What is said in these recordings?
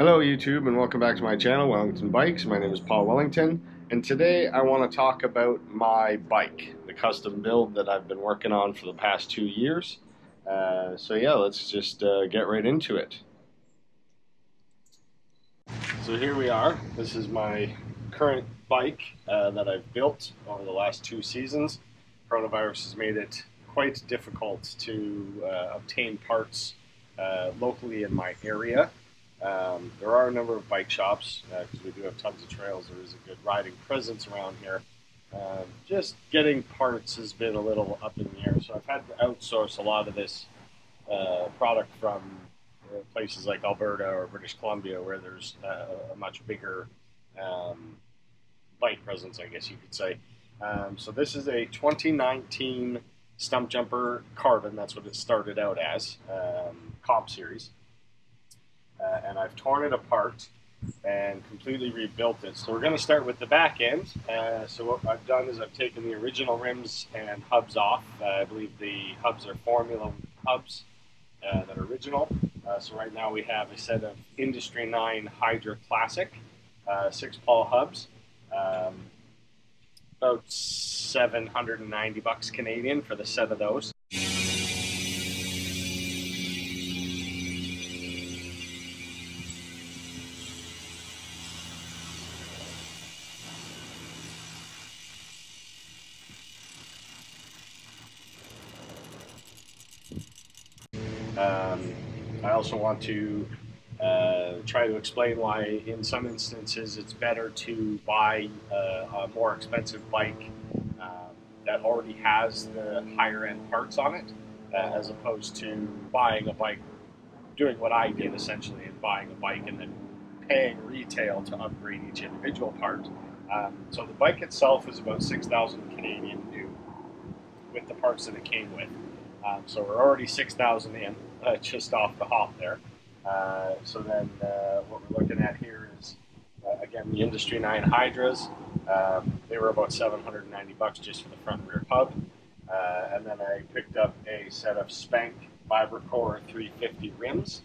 Hello YouTube and welcome back to my channel, Wellington Bikes. My name is Paul Wellington and today I want to talk about my bike, the custom build that I've been working on for the past two years. Uh, so yeah, let's just uh, get right into it. So here we are. This is my current bike uh, that I've built over the last two seasons. Coronavirus has made it quite difficult to uh, obtain parts uh, locally in my area. Um, there are a number of bike shops because uh, we do have tons of trails. There is a good riding presence around here. Um, just getting parts has been a little up in the air, so I've had to outsource a lot of this uh, product from uh, places like Alberta or British Columbia, where there's uh, a much bigger um, bike presence, I guess you could say. Um, so this is a 2019 Stumpjumper Carbon. That's what it started out as, um, comp series uh, and I've torn it apart and completely rebuilt it. So we're going to start with the back end. Uh, so what I've done is I've taken the original rims and hubs off. Uh, I believe the hubs are Formula hubs uh, that are original. Uh, so right now we have a set of Industry 9 Hydra Classic uh, 6 pawl hubs. Um, about 790 bucks Canadian for the set of those. Um, I also want to uh, try to explain why, in some instances, it's better to buy uh, a more expensive bike um, that already has the higher end parts on it, uh, as opposed to buying a bike, doing what I did essentially, and buying a bike and then paying retail to upgrade each individual part. Um, so the bike itself is about 6,000 Canadian new with the parts that it came with. Um, so we're already 6,000 in uh, just off the hop there. Uh, so then uh, what we're looking at here is, uh, again, the Industry 9 Hydras. Um, they were about 790 bucks just for the front rear hub. Uh, and then I picked up a set of Spank Vibrocore 350 rims.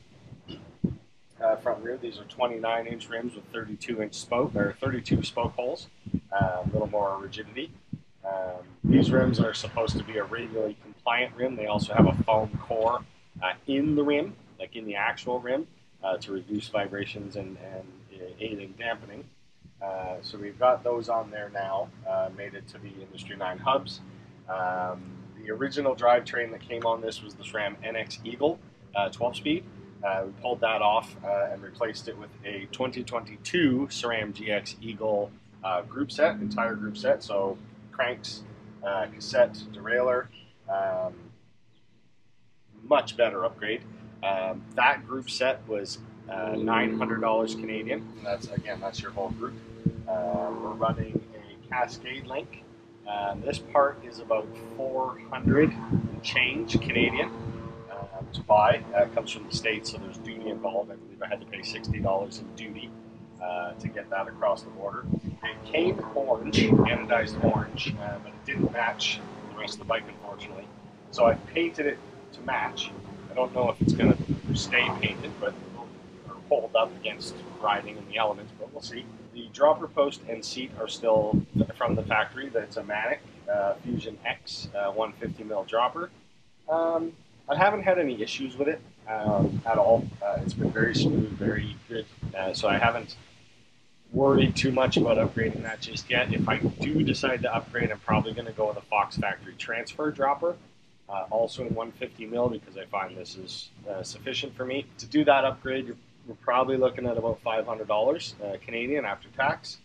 Uh, front rear, these are 29 inch rims with 32 inch spoke or 32 spoke holes, a little more rigidity. Um, these rims are supposed to be a radially compliant rim. They also have a foam core uh, in the rim, like in the actual rim, uh, to reduce vibrations and, and aid in dampening. Uh, so we've got those on there now, uh, made it to the Industry 9 hubs. Um, the original drivetrain that came on this was the SRAM NX Eagle 12-speed. Uh, we pulled that off uh, and replaced it with a 2022 SRAM GX Eagle group set, entire group set. So cranks, cassette, derailleur, um, much better upgrade. Um, that group set was uh, $900 Canadian. That's again, that's your whole group. Uh, we're running a Cascade link. Um, this part is about 400 change Canadian um, to buy. Uh, comes from the States, so there's duty involved. I believe I had to pay $60 in duty uh, to get that across the border. It came orange, anodized orange, uh, but it didn't match the rest of the bike, unfortunately. So I painted it to match. I don't know if it's going to stay painted, but or hold up against riding in the elements, but we'll see. The dropper post and seat are still from the factory. That's a Manic uh, Fusion X uh, 150 mil dropper. Um, I haven't had any issues with it um, at all. Uh, it's been very smooth, very good. Uh, so I haven't worried too much about upgrading that just yet. If I do decide to upgrade, I'm probably going to go with a Fox Factory transfer dropper uh, also in 150 mil because I find this is uh, sufficient for me. To do that upgrade, you're, you're probably looking at about $500 uh, Canadian after tax.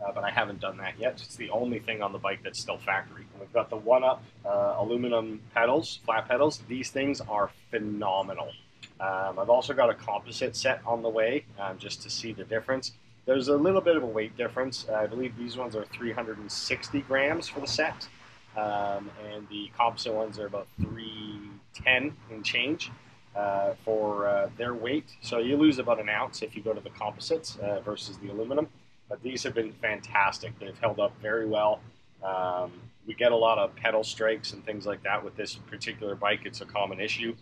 Uh, but I haven't done that yet. It's the only thing on the bike that's still factory. And we've got the OneUp uh, aluminum pedals, flat pedals. These things are phenomenal. Um, I've also got a composite set on the way um, just to see the difference. There's a little bit of a weight difference. I believe these ones are 360 grams for the set um, and the composite ones are about 310 and change uh, for uh, their weight. So you lose about an ounce if you go to the composites uh, versus the aluminum. But these have been fantastic. They've held up very well. Um, we get a lot of pedal strikes and things like that with this particular bike. It's a common issue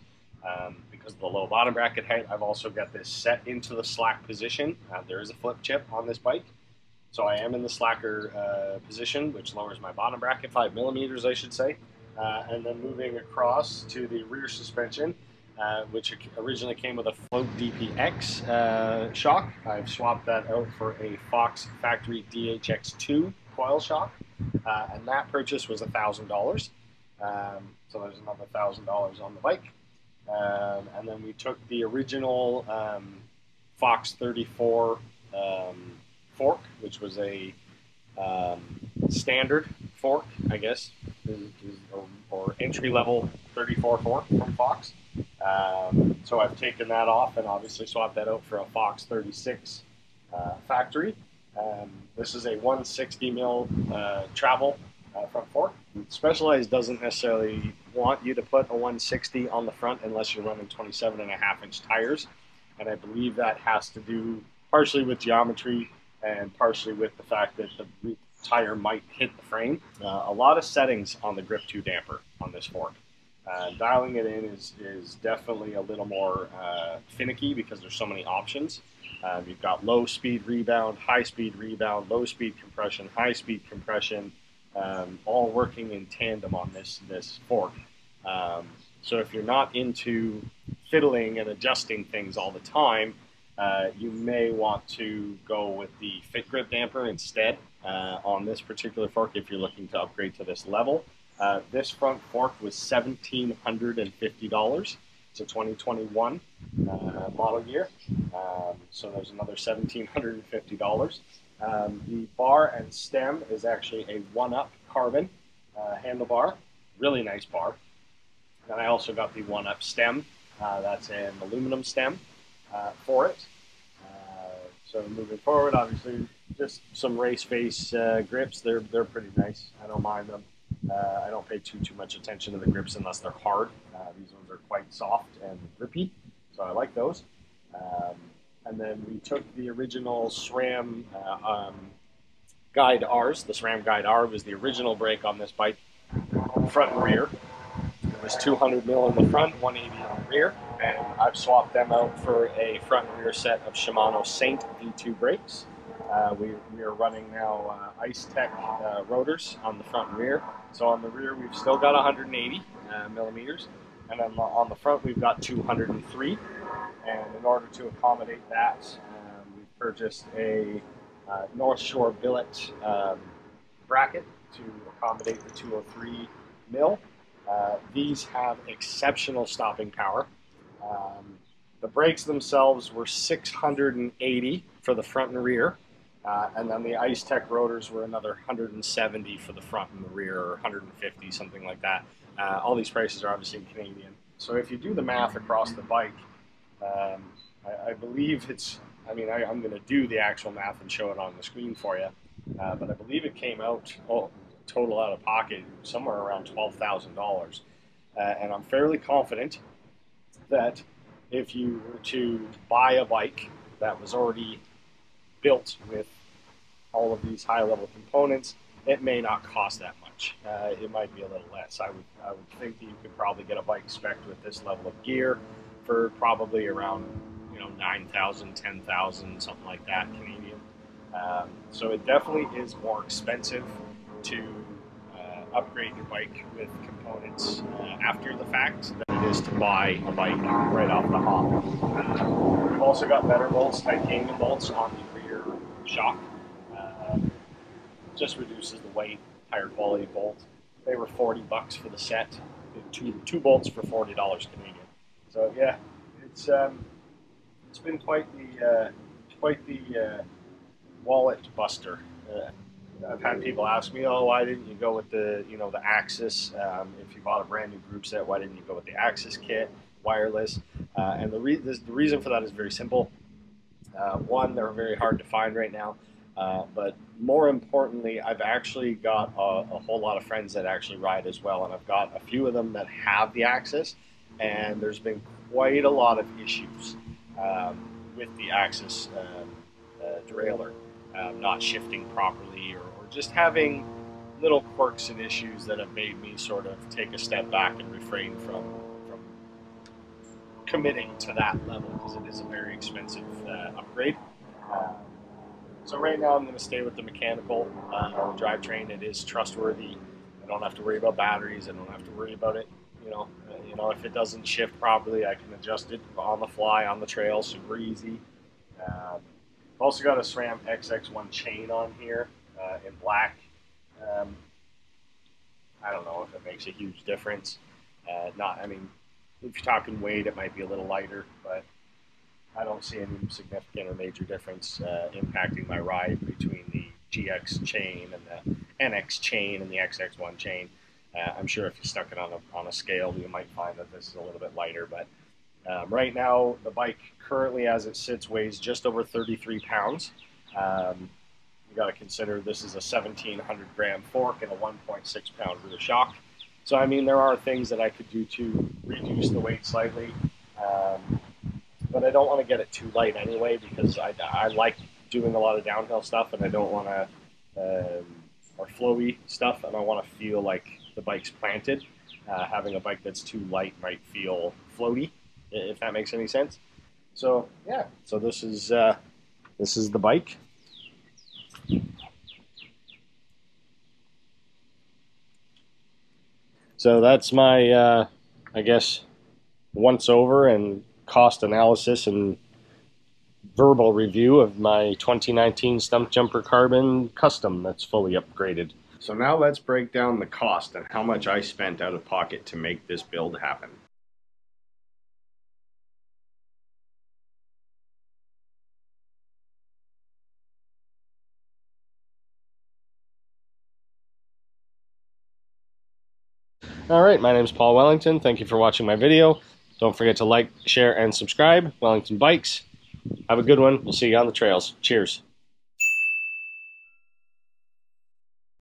um, because of the low bottom bracket height. I've also got this set into the slack position. Uh, there is a flip chip on this bike. So I am in the slacker uh, position, which lowers my bottom bracket, five millimeters, I should say. Uh, and then moving across to the rear suspension, uh, which originally came with a Float DPX uh, shock. I've swapped that out for a Fox Factory DHX2 coil shock, uh, and that purchase was $1,000. Um, so there's another $1,000 on the bike. Um, and then we took the original um, Fox 34 um, fork, which was a um, standard fork, I guess, or, or entry level 34 fork from Fox. Um, so I've taken that off and obviously swapped that out for a Fox 36 uh, factory. Um, this is a 160 mil uh, travel uh, front fork. Specialized doesn't necessarily want you to put a 160 on the front unless you're running 27 and a half inch tires. And I believe that has to do partially with geometry and partially with the fact that the tire might hit the frame. Uh, a lot of settings on the Grip 2 damper on this fork. Uh, dialing it in is, is definitely a little more uh, finicky because there's so many options. Um, you've got low speed rebound, high speed rebound, low speed compression, high speed compression, um, all working in tandem on this this fork. Um, so if you're not into fiddling and adjusting things all the time, uh, you may want to go with the fit grip damper instead uh, on this particular fork if you're looking to upgrade to this level. Uh, this front fork was $1,750. It's a 2021 uh, model year, um, so there's another $1,750. Um, the bar and stem is actually a OneUp carbon uh, handlebar, really nice bar. And I also got the OneUp stem. Uh, that's an aluminum stem uh, for it. Uh, so moving forward, obviously, just some race face uh, grips. They're they're pretty nice. I don't mind them. Uh, I don't pay too too much attention to the grips unless they're hard. these ones are quite soft and grippy, so I like those. Um, and then we took the original SRAM um, Guide R's. The SRAM Guide R was the original brake on this bike, front and rear. Was 200 mil in the front, 180 in the rear, and I've swapped them out for a front and rear set of Shimano Saint V2 brakes. Uh, we, we are running now uh, Ice Tech uh, rotors on the front and rear. So on the rear, we've still got 180 uh, millimeters, and on the, on the front, we've got 203. And in order to accommodate that, um, we purchased a uh, North Shore billet um, bracket to accommodate the 203 mil. Uh, these have exceptional stopping power. Um, the brakes themselves were 680 for the front and rear, uh, and then the Ice Tech rotors were another 170 for the front and the rear, or 150, something like that. Uh, all these prices are obviously Canadian. So if you do the math across the bike, um, I, I, believe it's, I mean, I, am going to do the actual math and show it on the screen for you, uh, but I believe it came out oh, total out of pocket somewhere around $12,000. Uh, and I'm fairly confident that if you were to buy a bike that was already built with all of these high level components, it may not cost that much. Uh, it might be a little less. I would, I would think that you could probably get a bike spec with this level of gear for probably around you know 9,000, 10,000, something like that Canadian. Um, so it definitely is more expensive to uh, upgrade your bike with components uh, after the fact than it is to buy a bike right off the hop. We've also got better bolts, titanium bolts on the rear shock. Uh, just reduces the weight, higher quality bolt. They were 40 bucks for the set. Two, two bolts for $40 Canadian. So yeah, it's um, it's been quite the uh, quite the uh, wallet buster. Uh, I've had people ask me, "Oh, why didn't you go with the you know the AXS? Um, if you bought a brand new group set, why didn't you go with the AXS kit, wireless?" Uh, and the, re- the reason for that is very simple. Uh, one, they're very hard to find right now. Uh, but more importantly, I've actually got a, a, whole lot of friends that actually ride as well, and I've got a few of them that have the AXS, and there's been quite a lot of issues um, with the AXS uh, uh, derailleur um, not shifting properly or, just having little quirks and issues that have made me sort of take a step back and refrain from from committing to that level because it is a very expensive uh, upgrade. Um, so right now I'm going to stay with the mechanical uh, drivetrain. It is trustworthy. I don't have to worry about batteries. I don't have to worry about it. You know, uh, you know, if it doesn't shift properly, I can adjust it on the fly on the trail, super easy. Um, I've also got a SRAM XX1 chain on here uh, in black. Um, I don't know if it makes a huge difference. Uh, not, I mean, if you're talking weight, it might be a little lighter, but I don't see any significant or major difference uh, impacting my ride between the GX chain and the NX chain and the XX1 chain. Uh, I'm sure if you stuck it on a, on a scale, you might find that this is a little bit lighter. But um, right now, the bike currently, as it sits, weighs just over 33 pounds. Um, got to consider this is a 1700 gram fork and a 1.6 pound rear shock. So, I mean, there are things that I could do to reduce the weight slightly. Um, but I don't want to get it too light anyway because I, I like doing a lot of downhill stuff and I don't want to, um, or flowy stuff, and I want to feel like the bike's planted. Uh, having a bike that's too light might feel floaty, if that makes any sense. So yeah, so this is uh, this is the bike. So that's my, uh, I guess, once over and cost analysis and verbal review of my 2019 Stumpjumper Carbon Custom that's fully upgraded. So now let's break down the cost and how much I spent out of pocket to make this build happen. Alright, my name is Paul Wellington. Thank you for watching my video. Don't forget to like, share, and subscribe. Wellington Bikes. Have a good one. We'll see you on the trails. Cheers.